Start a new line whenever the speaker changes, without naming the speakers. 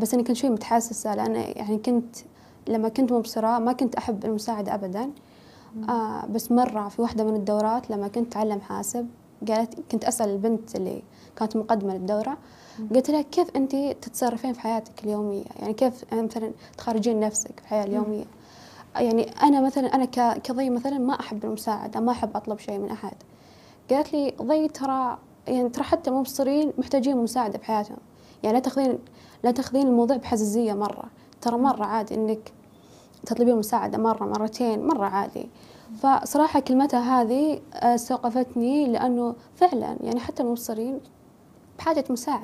بس أنا كنت شوي متحسسة لأن يعني كنت لما كنت مبصرة ما كنت أحب المساعدة أبدا. آه بس مرة في واحدة من الدورات لما كنت أتعلم حاسب قالت كنت أسأل البنت اللي كانت مقدمة للدورة قلت لها كيف أنت تتصرفين في حياتك اليومية؟ يعني كيف مثلا تخرجين نفسك في الحياة اليومية؟ يعني أنا مثلا أنا كضي مثلا ما أحب المساعدة ما أحب أطلب شيء من أحد. قالت لي ضي ترى يعني ترى حتى المبصرين محتاجين مساعدة في حياتهم. يعني لا تاخذين لا تاخذين الموضوع بحزازية مرة. ترى مرة عادي إنك تطلبين مساعدة مرة مرتين مرة عادي. فصراحة كلمتها هذه استوقفتني لأنه فعلا يعني حتى المبصرين بحاجة مساعدة.